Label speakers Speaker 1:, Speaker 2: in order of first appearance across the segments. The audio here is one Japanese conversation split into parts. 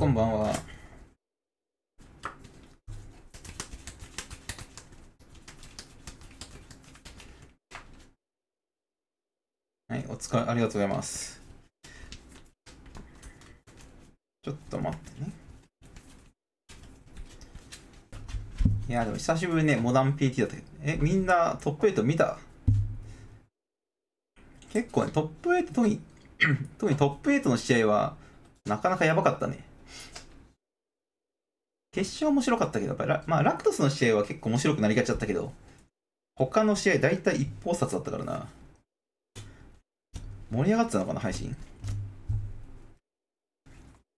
Speaker 1: こんばんは。はい、お疲れ、ありがとうございます。ちょっと待ってね。いや、でも久しぶりね、モダン PT だったけど。え、みんなトップ8見た？結構ね、トップ8、特に、特にトップ8の試合は、なかなかやばかったね。決勝面白かったけど、やっぱりまあ、ラクトスの試合は結構面白くなりがちだったけど、他の試合大体一方札だったからな。盛り上がってたのかな、配信。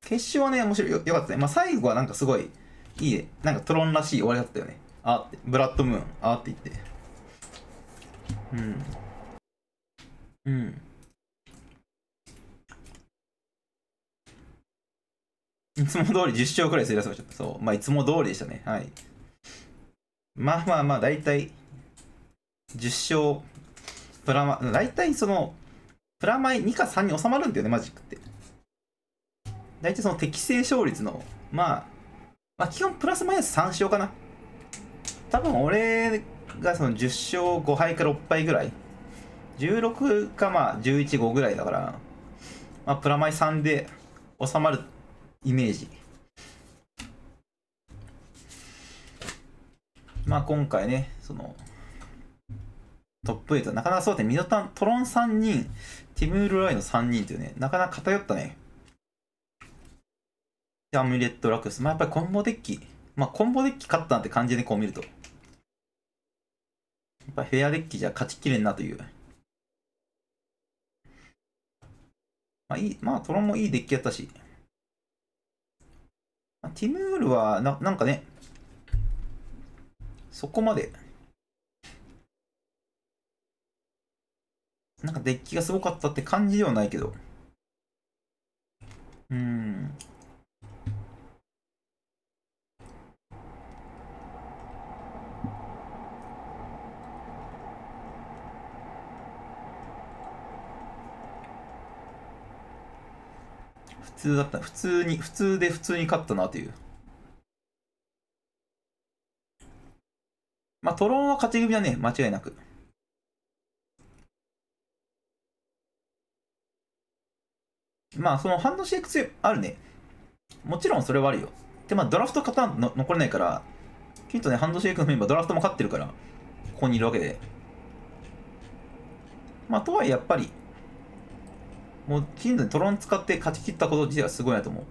Speaker 1: 決勝はね、面白いよよかったね。まあ、最後はなんかすごい、いいね。なんかトロンらしい終わりだったよね。あって、ブラッドムーン、あって言って。うん。うん。いつも通り10勝くらいするやつがちょっと、そう。まあ、いつも通りでしたね。はい。まあまあまあ、大体、10勝、プラマ、大体その、プラマイ2か3に収まるんだよね、マジックって。大体その適正勝率の、まあ、まあ、基本プラスマイナス3勝かな。多分俺がその10勝5敗か6敗ぐらい。16かまあ11、5ぐらいだから、まあ、プラマイ3で収まるイメージ。まあ今回ね、その、トップ8、なかなかそうだね、ミノタン、トロン3人、ティムール・ライの3人っていうね、なかなか偏ったね。で、アミュレット・ラクス。まあやっぱりコンボデッキ、まあコンボデッキ勝ったなって感じでこう見ると。やっぱフェアデッキじゃ勝ちきれんなという。まあいい、まあトロンもいいデッキやったし。ティムールはな、なんかね、そこまで、なんかデッキがすごかったって感じではないけど、うん。通だった。普通に、普通で普通に勝ったなという。まあ、トロンは勝ち組だね、間違いなく。まあ、そのハンドシェイク強あるね。もちろんそれはあるよ。で、まあ、ドラフト勝たんの残れないから、きっとね、ハンドシェイクのメンバー、ドラフトも勝ってるから、ここにいるわけで。まあ、とはいえやっぱり、もう金土にトロン使って勝ち切ったこと自体はすごいなと思う。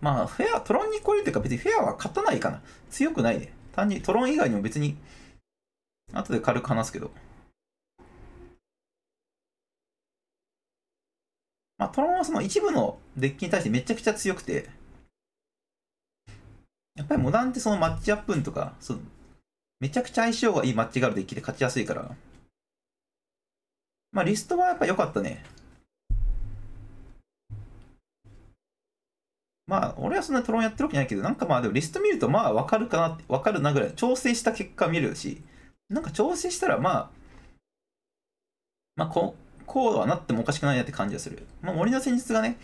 Speaker 1: まあ、フェア、トロンに超えるというか別にフェアは勝たないかな。強くないね。単にトロン以外にも別に、後で軽く話すけど。まあ、トロンはその一部のデッキに対してめちゃくちゃ強くて、やっぱりモダンってそのマッチアップンとか、そめちゃくちゃ相性がいいマッチがあるデッキで勝ちやすいから。まあリストはやっぱ良かったね。まあ、俺はそんなトロンやってるわけないけど、なんかまあでもリスト見るとまあわかるかなって、わかるなぐらい、調整した結果見るし、なんか調整したらまあ、まあこう、こうはなってもおかしくないなって感じがする。まあ森の戦術がね、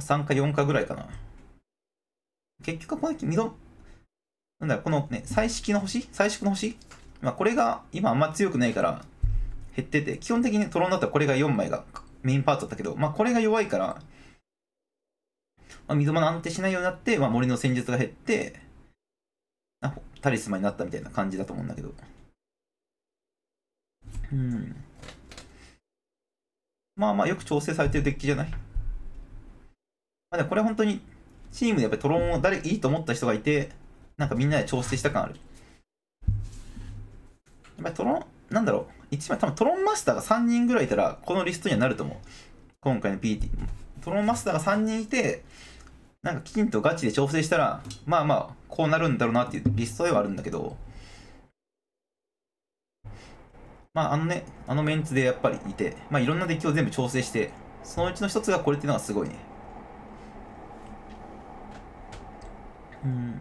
Speaker 1: 3か4かぐらいかな。結局このミド、なんだこのね、彩色の星？彩色の星？まあこれが今あんま強くないから減ってて、基本的にトロンだったらこれが4枚がメインパートだったけど、まあこれが弱いから、まあ、溝間安定しないようになって、まあ、森の戦術が減って、タリスマになったみたいな感じだと思うんだけど。うん。まあまあよく調整されてるデッキじゃない？まあでこれ本当にチームでやっぱりトロンを誰いいと思った人がいて、なんかみんなで調整した感ある。やっぱりトロン、なんだろう、一番多分トロンマスターが3人ぐらいいたら、このリストにはなると思う。今回の PT。トロンマスターが3人いて、なんかきちんとガチで調整したら、まあまあ、こうなるんだろうなっていうリストではあるんだけど、まああのね、あのメンツでやっぱりいて、まあいろんなデッキを全部調整して、そのうちの一つがこれっていうのがすごいね。うん。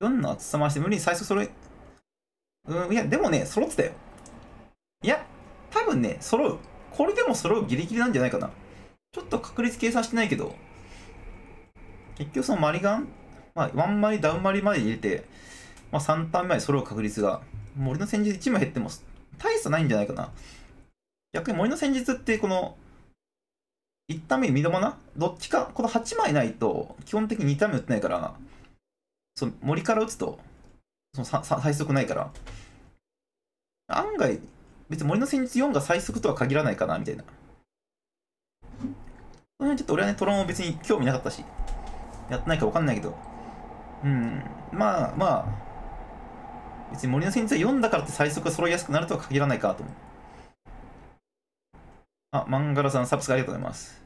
Speaker 1: 4の厚さ回して無理に最初それ、うん、いや、でもね、揃ってたよ。いや、多分ね、揃う。これでも揃うギリギリなんじゃないかな。ちょっと確率計算してないけど、結局そのマリガン、まあ、ワンマリ、ダウンマリまで入れて、まあ、3ターン目まで揃う確率が、森の戦術1枚減っても大差ないんじゃないかな。逆に森の戦術ってこの、1ターン目ミドマナ？どっちか、この8枚ないと、基本的に2ターン目打ってないから、その森から打つと、その最速ないから、案外、別に森の戦術4が最速とは限らないかな、みたいな。この辺ちょっと俺はね、トロンを別に興味なかったし、やってないか分かんないけど、うん、まあまあ、別に森の戦術は4だからって最速が揃いやすくなるとは限らないかと思う。あ、マンガラさん、サブスクありがとうございます。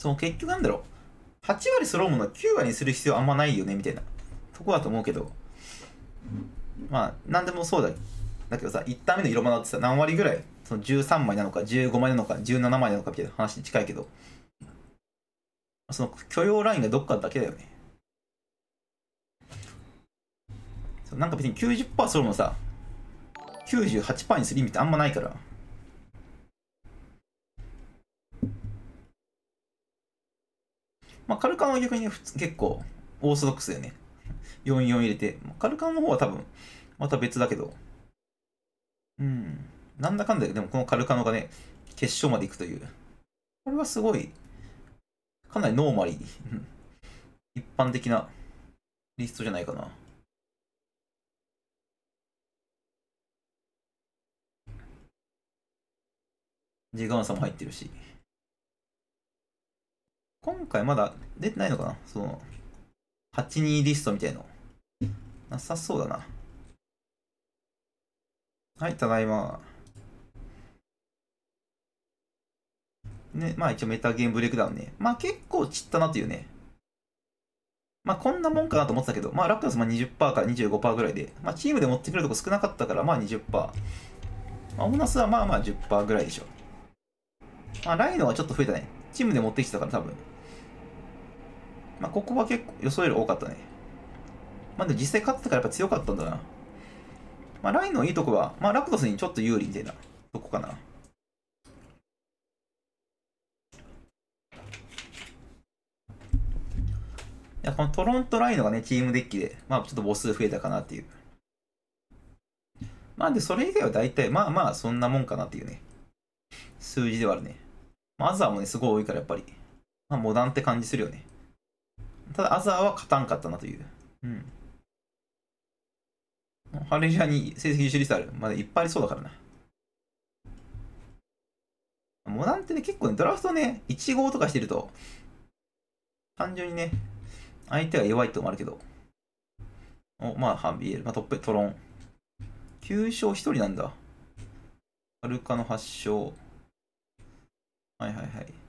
Speaker 1: そう、結局なんだろう。8割揃うものは9割にする必要あんまないよね、みたいな。とこだと思うけど、まあ、なんでもそうだ。だけどさ、1ターン目の色物ってさ、何割ぐらい、その13枚なのか、15枚なのか、17枚なのかみたいな話に近いけど、その許容ラインがどっかだけだよね。なんか別に90%揃うもさ、98%にする意味ってあんまないから。まあ、カルカンは逆に、普通結構オーソドックスだよね。44入れて。カルカンの方は多分、また別だけど。うん。なんだかんだで、でもこのカルカノがね、決勝まで行くという。これはすごい、かなり normally、一般的なリストじゃないかな。ジガンさんも入ってるし。今回まだ出てないのかな？その、82リストみたいの。なさそうだな。はい、ただいま。ね、まあ一応メタゲームブレイクダウンね。まあ結構散ったなというね。まあこんなもんかなと思ってたけど、まあラクタスも20%から25%ぐらいで、まあチームで持ってくるとこ少なかったから、まあ20%。まあオーナスはまあまあ10%ぐらいでしょ。まあライノはちょっと増えたね。チームで持ってきてたから多分。まあここは結構予想より多かったね。まあでも実際勝ってたからやっぱ強かったんだな。まあライノのいいとこは、まあラクトスにちょっと有利みたいなとこかな。いや、このトロントライノがね、チームデッキで、まあちょっと母数増えたかなっていう。まあで、それ以外は大体、まあまあそんなもんかなっていうね。数字ではあるね。まあ、アザーもね、すごい多いからやっぱり。まあモダンって感じするよね。ただ、アザーは勝たんかったなという。うん。ハレジャーに成績優秀リストある。まだいっぱいありそうだからな。モダンってね、結構ね、ドラフトね、1号とかしてると、単純にね、相手が弱いってのもあるけど。お、まあ、ハビエル、まあ、トップ、トロン。9勝1人なんだ。アルカの8勝。はいはいはい。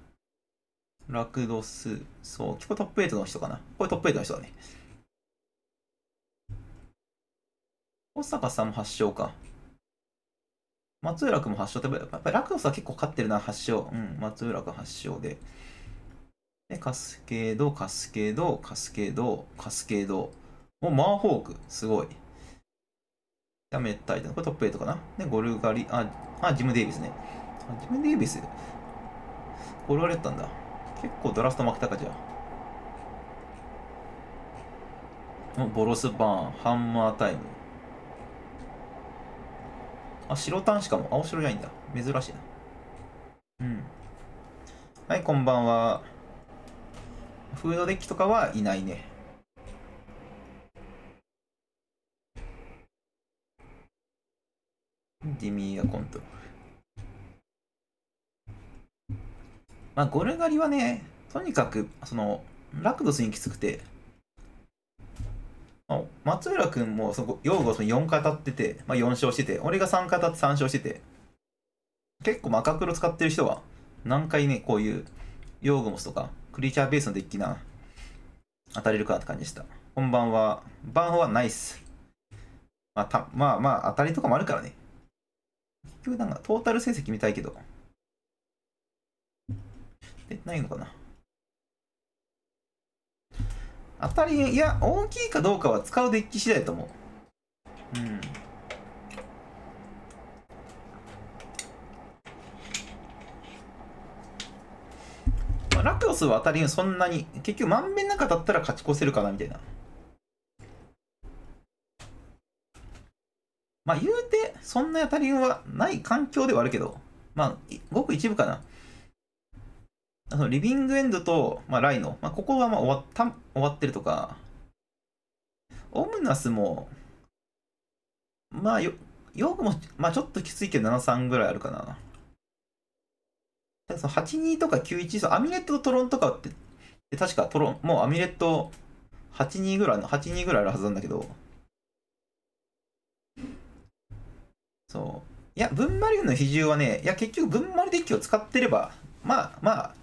Speaker 1: ラクドス、そう、結構トップ8の人かな。これトップ8の人だね。小坂さんも8勝か。松浦君も8勝って、やっぱりラクドスは結構勝ってるな、8勝。うん、松浦君8勝で。で、カスケード、カスケード、カスケード、カスケード。お、マーホーク、すごい。ダメタイタン、これトップ8かな。で、ゴルガリ、あ、あ、ジム・デイビスね。あジム・デイビス？ゴルガリだったんだ。結構ドラフト負けたかじゃあ。お、ボロス・バーン、ハンマータイム。あ、白タンしかも青白じゃないんだ。珍しいな。うん。はい、こんばんは。フードデッキとかはいないね。ディミーアコントロール。まあ、ゴルガリはね、とにかく、その、ラクドスにきつくて、松浦君もそこ、用語その4回当たってて、まあ、4勝してて、俺が3回当たって3勝してて、結構赤黒使ってる人は、何回ね、こういう、ヨーグモスとか、クリーチャーベースのデッキな、当たれるかって感じでした。こんばんは。バンホはナイス。まあ、たまあまあ、当たりとかもあるからね。結局なんか、トータル成績見たいけど。で、ないのかな？当たり、いや、大きいかどうかは使うデッキ次第と思う。うんまあラクロスは当たりそんなに結局まんべんなかだったら勝ち越せるかなみたいなまあ言うてそんな当たりはない環境ではあるけどまあごく一部かなそのリビングエンドと、まあ、ライノ、まあ、ここはまあ終わった終わってるとかオムナスもまあよよくも、まあちょっときついけど7-3ぐらいあるかな。だその8-2とか9-1、そうアミレットとトロンとかって、確かトロン、もうアミレット8-2ぐらいの、8-2ぐらいあるはずなんだけど、そう。いや、分マリウの比重はね、いや、結局分マリデッキを使ってれば、まあまあ、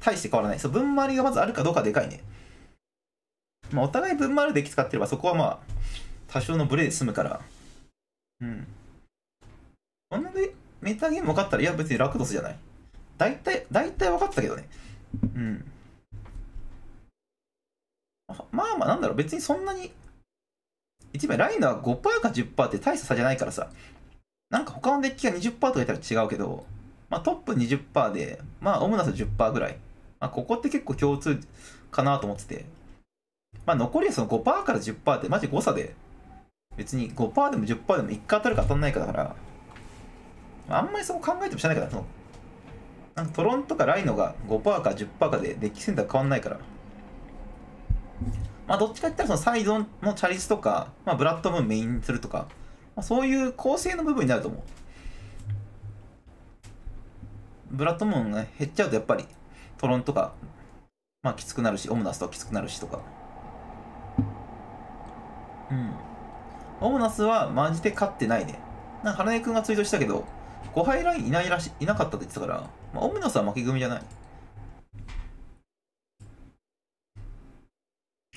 Speaker 1: 大して変わらない。そう、分マリがまずあるかどうかでかいね。まあ、お互い分マリデッキ使ってれば、そこはまあ、多少のブレで済むから。うん。こんなでメタゲーム分かったら、いや別にラクドスじゃない。大体、大体分かったけどね。うん。まあまあ、なんだろう、別にそんなに、一番ラインは5%か10%って大した差じゃないからさ、なんか他のデッキが20%とか言ったら違うけど、まあトップ20%で、まあオムナス10%ぐらい。まあここって結構共通かなと思ってて、まあ残りはその5%から10%ってマジ誤差で、別に5%でも10%でも1回当たるか当たんないかだから、あんまりそこ考えてもしないから、そのなんかトロンとかライノが5%か10%かでデッキ選択変わんないから。まあどっちかって言ったらそのサイドのチャリスとか、まあブラッドムーンメインするとか、まあ、そういう構成の部分になると思う。ブラッドムーンが減っちゃうとやっぱり。トロンとか、まあきつくなるし、オムナスとかきつくなるしとか。うん。オムナスはマジで勝ってないね。なんか、花江くんがツイートしたけど、5敗ラインいないらしい、いなかったって言ってたから、まあ、オムナスは負け組じゃない。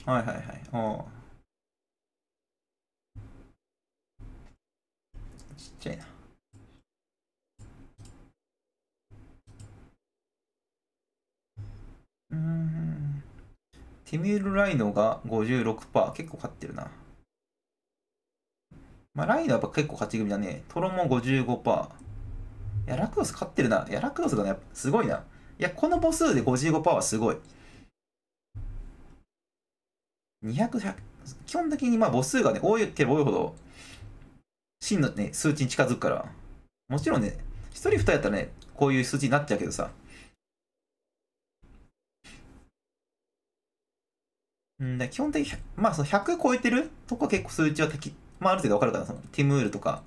Speaker 1: はいはいはい。おうちっちゃいな。うん。ティミュール・ライノが56%。結構勝ってるな。まあ、ライノはやっぱ結構勝ち組だね。トロも55%。いや、ラクロス勝ってるな。いや、ラクロスがね、すごいな。いや、この母数で55%はすごい。200、100基本的にまあ母数がね、多いければ多いほど、真のね、数値に近づくから。もちろんね、1人2人やったらね、こういう数値になっちゃうけどさ。うんだ基本的に、まあその100超えてるとこは結構数値は適まあ、ある程度わかるかな、そのティムールとか。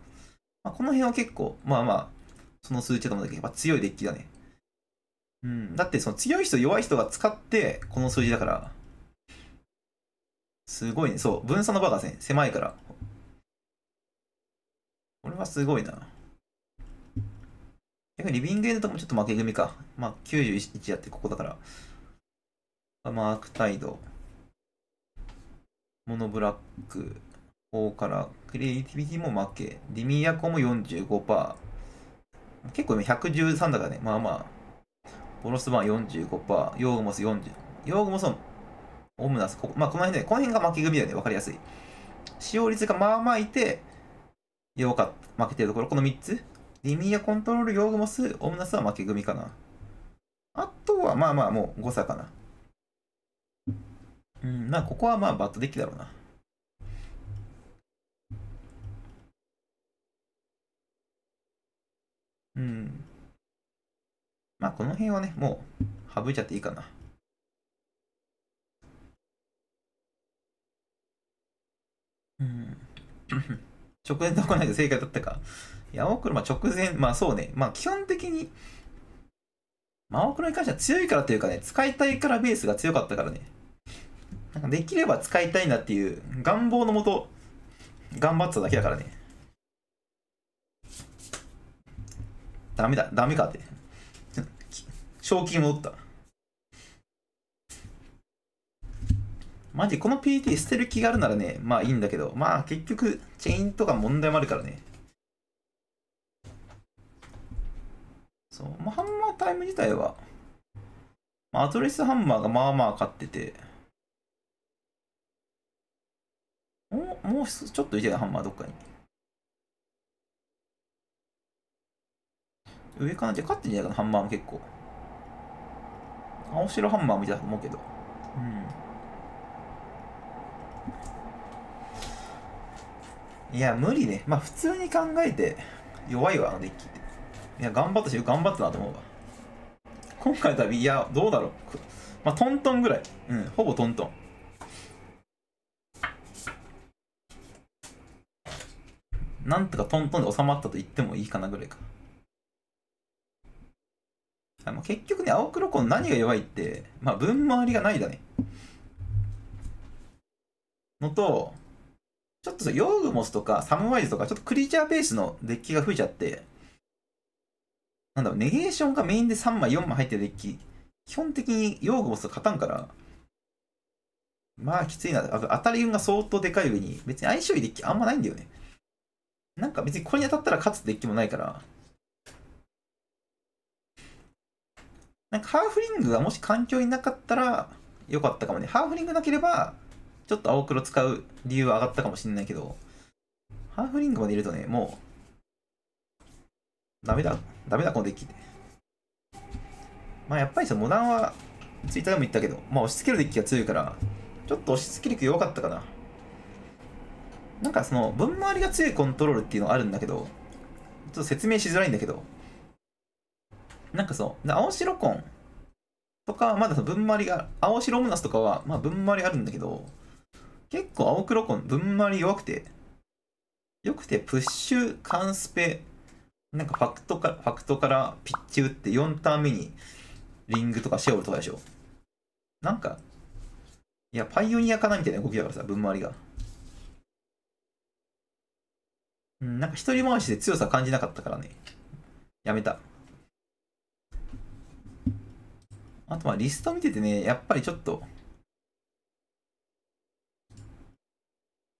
Speaker 1: まあ、この辺は結構、まあまあ、その数値だと思うんだけど、やっぱ強いデッキだね。うん。だって、その強い人、弱い人が使って、この数字だから、すごいね。そう。分散のバーがね、狭いから。これはすごいな。逆にリビングエンドともちょっと負け組か。まあ、91やってここだから。マークタイド。モノブラック。方からクリエイティビティも負け。ディミヤコも45%結構今113だからね。まあまあ。ボロスバーン45%ヨーグモス40ヨーグモスオムナス。こまあこの辺でこの辺が負け組だよね。分かりやすい。使用率がまあまあいてよかった。負けてるところ。この3つ。ディミヤコントロールヨーグモスオムナスは負け組かな。あとはまあまあもう誤差かな。うんまあここはまあバットデッキだろうなうん。まあ、この辺はね、もう、省いちゃっていいかな。うん。直前で行わないと正解だったか。いや、青車直前、まあそうね。まあ基本的に、まあ青黒に関しては強いからというかね、使いたいからベースが強かったからね。なんかできれば使いたいなっていう願望のもと、頑張っただけだからね。ダメだ、ダメかって。賞金戻った。マジこの PT 捨てる気があるならね、まあいいんだけど、まあ結局、チェインとか問題もあるからね。そう、まあ、ハンマータイム自体は、まあ、アトレスハンマーがまあまあ勝ってて、おもうちょっといてよ、ハンマーどっかに。上かなじゃ勝ってんじゃないかな、ハンマーも結構。青白ハンマーみたいだと思うけど。うん。いや、無理ね。まあ、普通に考えて弱いわ、あのデッキって。いや、頑張ったし、頑張ったなと思うわ。今回の旅、いや、どうだろう。まあ、トントンぐらい。うん、ほぼトントン。なんとかトントンで収まったと言ってもいいかなぐらいか。あの結局ね、青黒コン何が弱いって、まあ、分回りがないだね。のと、ちょっとヨーグモスとかサムワイズとか、ちょっとクリーチャーベースのデッキが増えちゃって、なんだろう、ネゲーションがメインで3枚、4枚入ってるデッキ、基本的にヨーグモス勝たんから、まあきついな。当たり運が相当でかい上に、別に相性いいデッキあんまないんだよね。なんか別にこれに当たったら勝つデッキもないから、なんかハーフリングがもし環境になかったらよかったかもね。ハーフリングなければ、ちょっと青黒使う理由は上がったかもしれないけど、ハーフリングまでいるとね、もう、ダメだ、ダメだ、このデッキで。まあやっぱりさ、モダンは、ツイッターでも言ったけど、まあ押し付けるデッキが強いから、ちょっと押し付け力弱かったかな。なんかその、分回りが強いコントロールっていうのがあるんだけど、ちょっと説明しづらいんだけど、なんかそう、青白コンとか、まだその分回りが、青白ムナスとかは、まあ分回りあるんだけど、結構青黒コン分回り弱くて、よくて、プッシュ、カンスペ、なんかファクトかファクトからピッチ打って4ターン目にリングとかシェオルとかでしょ。なんか、いや、パイオニアかなみたいな動きだからさ、分回りが。うん、なんか一人回しで強さ感じなかったからね。やめた。あとまあリスト見ててね、やっぱりちょっと、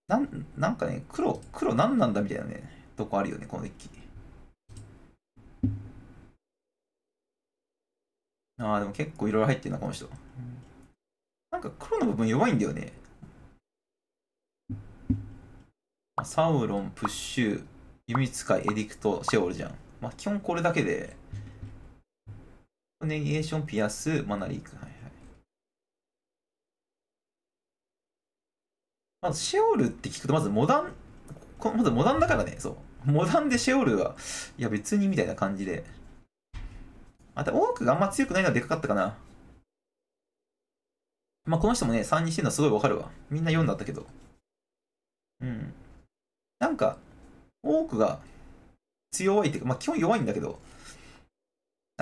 Speaker 1: なん、なんかね、黒、黒何なんだみたいなね、とこあるよね、このデッキ。ああ、でも結構いろいろ入ってるな、この人。なんか黒の部分弱いんだよね。サウロン、プッシュ、弓使い、エディクト、シェオルじゃん。まあ基本これだけで、ネゲーション、ピアス、マナリーク。はいはい。まず、シェオルって聞くと、まずモダン、まずモダンだからね、そう。モダンでシェオルは、いや別にみたいな感じで。あと、多くがあんま強くないのはでかかったかな。まあ、この人もね、3にしてるのはすごいわかるわ。みんな4だったけど。うん。なんか、多くが強いっていうか、まあ、基本弱いんだけど、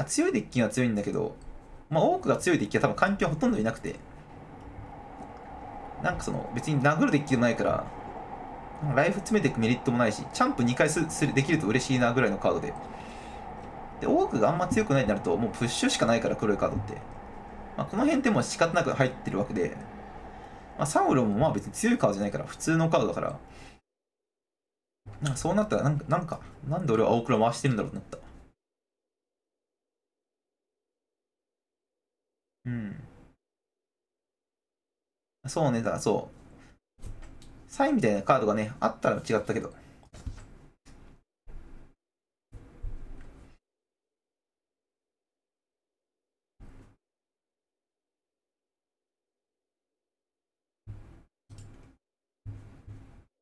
Speaker 1: 強いデッキは強いんだけど、まあ、多くが強いデッキは多分環境はほとんどいなくて、なんかその、別に殴るデッキでもないから、ライフ詰めていくメリットもないし、チャンプ2回すすできると嬉しいなぐらいのカードで。で、多くがあんま強くないになると、もうプッシュしかないから、黒いカードって。まあ、この辺ってもう仕方なく入ってるわけで、まあ、サウロもまあ別に強いカードじゃないから、普通のカードだから、なんかそうなったらなんか、なんか、なんで俺は青黒回してるんだろうってなった。うん。そうね、だ、そう。サインみたいなカードがね、あったら違ったけど。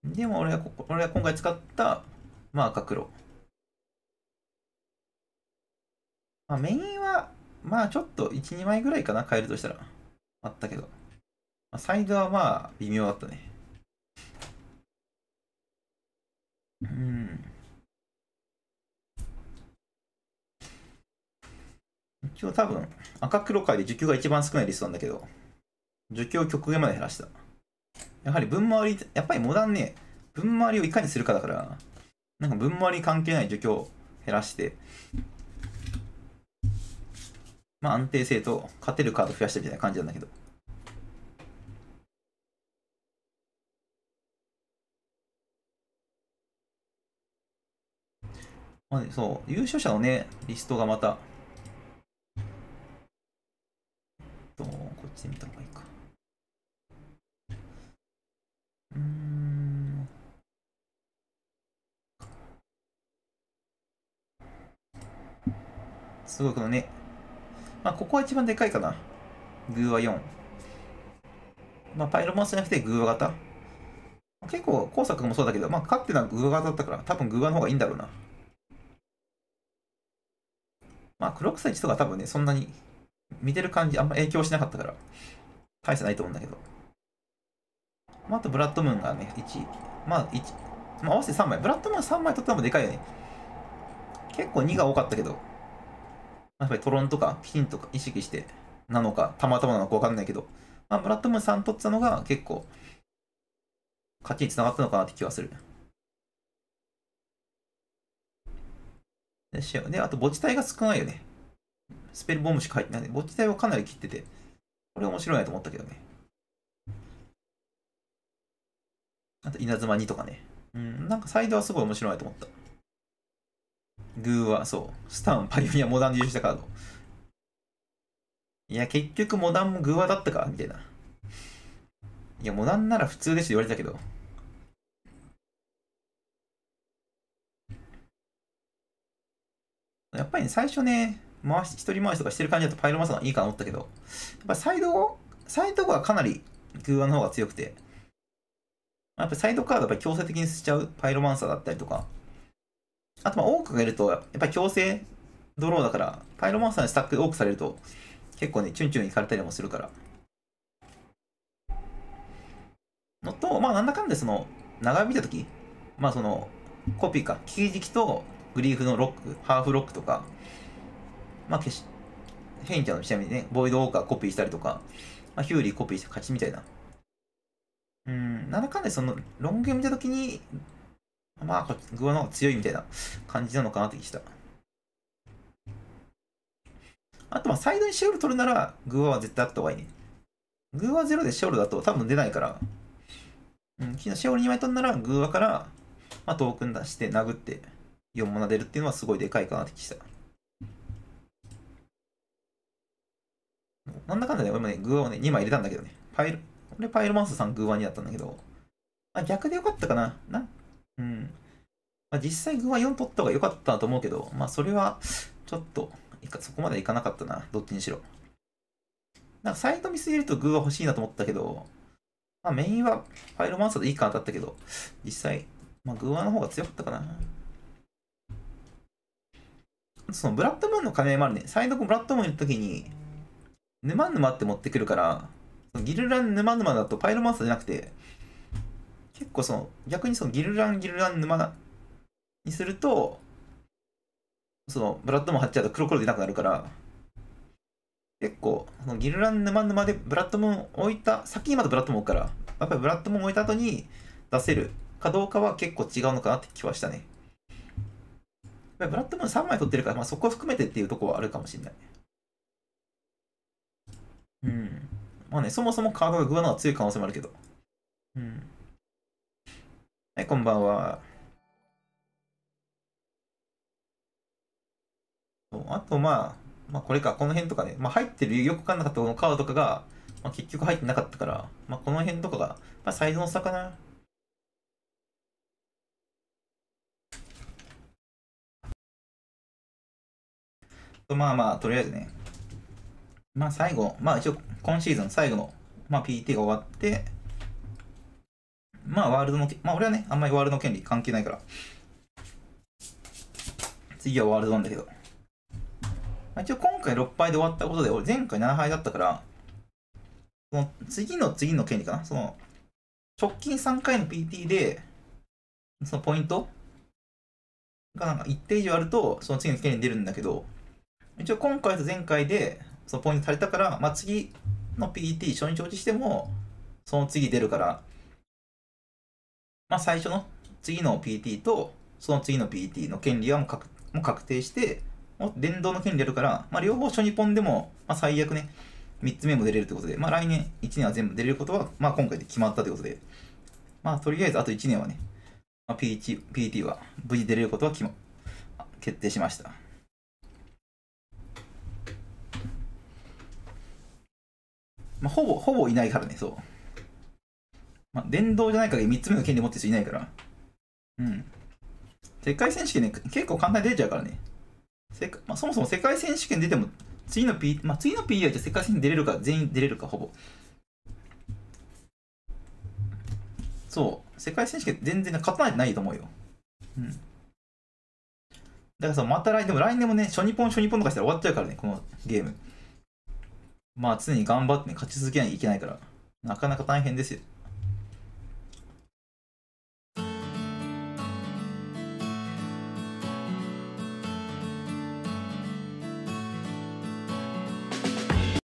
Speaker 1: でも俺は俺は今回使ったまあ赤黒。まあメインはまあちょっと1、2枚ぐらいかな、変えるとしたら。あったけど。まあ、サイドはまあ微妙だったね。うん。一応多分赤黒界で受給が一番少ないリストなんだけど、受給を極限まで減らした。やはり分回り、やっぱりモダンね、分回りをいかにするかだから、なんか分回り関係ない除去を減らして、まあ安定性と勝てるカード増やしたみたいな感じなんだけど。まあね、そう、優勝者のね、リストがまた、と、こっち見た方がいいか。うん。すごいこのね、まあ、ここは一番でかいかな。グーは4。まあ、パイロマンスじゃなくてグーワ型。結構、工作もそうだけど、まあ、勝ってのはグーワ型だったから、多分グーワの方がいいんだろうな。まあ、クロックサイチとか多分ね、そんなに見てる感じあんま影響しなかったから、大差ないと思うんだけど。まあ、あとブラッドムーンがね、1、まあ、1、まあ、合わせて3枚。ブラッドムーン3枚取ったのもでかいよね。結構2が多かったけど、やっぱりトロンとかきちんと意識してなのか、たまたまなのか分かんないけど、まあ、ブラッドムーンさん取ったのが結構、勝ちにつながったのかなって気はする。で、であと墓地体が少ないよね。スペルボムしか入ってない。墓地体はかなり切ってて、これ面白いなと思ったけどね。あと稲妻2とかね。うん、なんかサイドはすごい面白いなと思った。グーは、そう。スタン、パイオニア、モダンで優勝したカード。いや、結局モダンもグーワだったかみたいな。いや、モダンなら普通です言われたけど。やっぱり、ね、最初ね、回し、一人回しとかしてる感じだとパイロマサがいいかなと思ったけど、やっぱサイド、サイドはかなりグーワの方が強くて、やっぱサイドカードやっぱ強制的にしちゃうパイロマンサーだったりとか、あとまあ多くがいると、やっぱり強制ドローだから、パイロマンサーにスタック多くされると、結構ね、チュンチュンいかれたりもするから。のと、まあなんだかんでその、長引いたとき、まあその、コピーか、キー時期とグリーフのロック、ハーフロックとか、まあ消し、ヘインちゃんのちなみにね、ボイドウォーカーコピーしたりとか、まあ、ヒューリーコピーして勝ちみたいな。うん、なんだかんでその、ロングゲーム見たときに、まあ、グアの方が強いみたいな感じなのかなって気した。あと、まあ、サイドにシェオル取るなら、グアは絶対あった方がいいね。グアゼロでシェオルだと多分出ないから、うん、昨日シェオル2枚取るなら、グーアから、まあ、トークン出して殴って4モナ出るっていうのはすごいでかいかなって気した。なんだかんだね、俺もね、グアをね、2枚入れたんだけどね。パイル、俺パイルマンスさんグア2だったんだけど、あ、逆でよかったかな。なんうん。まあ、実際グア4取った方が良かったと思うけど、まあそれはちょっとそこまでいかなかったな、どっちにしろ。なんかサイド見すぎるとグーは欲しいなと思ったけど、まあメインはファイルマンサーでいいかなだったけど、実際、まあグーワの方が強かったかな。そのブラッドムーンの兼ね合いもあるね。サイドブラッドムーンの時に、沼沼って持ってくるから、ギルラン沼沼だとパイロマンサーじゃなくて、結構その、逆にそのギルランギルラン沼にすると、その、ブラッドも貼っちゃうと黒黒出なくなるから、結構、そのギルラン沼沼でブラッドムーン置いた、先にまだブラッドムーン置くから、やっぱりブラッドムーン置いた後に出せるかどうかは結構違うのかなって気はしたねやっぱり。ブラッドムーン3枚取ってるから、まあ、そこ含めてっていうとこはあるかもしれない。うん。まあね、そもそもカードがグワの方が強い可能性もあるけど。うん。はい、こんばんは。あとまあ、まあこれか、この辺とかね、まあ入ってるよくわかんなかったこのカードとかが、まあ、結局入ってなかったから、まあこの辺とかが、まあサイズの差かな。とまあまあ、とりあえずね、まあ最後、まあ一応今シーズン最後の、まあ、PT が終わって、まあワールドの、まあ俺はね、あんまりワールドの権利関係ないから、次はワールドなんだけど、一応今回6敗で終わったことで、俺前回7敗だったから、その次の次の権利かな？その、直近3回の PT で、そのポイント？がなんか一定以上あると、その次の権利に出るんだけど、一応今回と前回で、そのポイント足りたから、まあ、次の PT 初日落ちしても、その次出るから、まあ、最初の次の PT と、その次の PT の権利はもう確もう確定して、電動の権利あるから、まあ、両方初日本でも、まあ、最悪ね、3つ目も出れるということで、まあ、来年1年は全部出れることは、まあ、今回で決まったということで、まあ、とりあえずあと1年はね、まあ、PT, PT は無事出れることは決,、ま、決定しました。まあ、ほぼ、ほぼいないからね、そう。まあ、電動じゃない限り3つ目の権利持ってる人いないから。うん。世界選手権ね、結構簡単に出ちゃうからね。世界まあ、そもそも世界選手権出ても、次の P、まあ、次の PDI って世界選手権出れるか、全員出れるか、ほぼ。そう、世界選手権全然勝たないとないと思うよ。うん。だからさ、また来年、でも来年もね、初日本、初日本とかしたら終わっちゃうからね、このゲーム。まあ、常に頑張って、ね、勝ち続けなきゃいけないから、なかなか大変ですよ。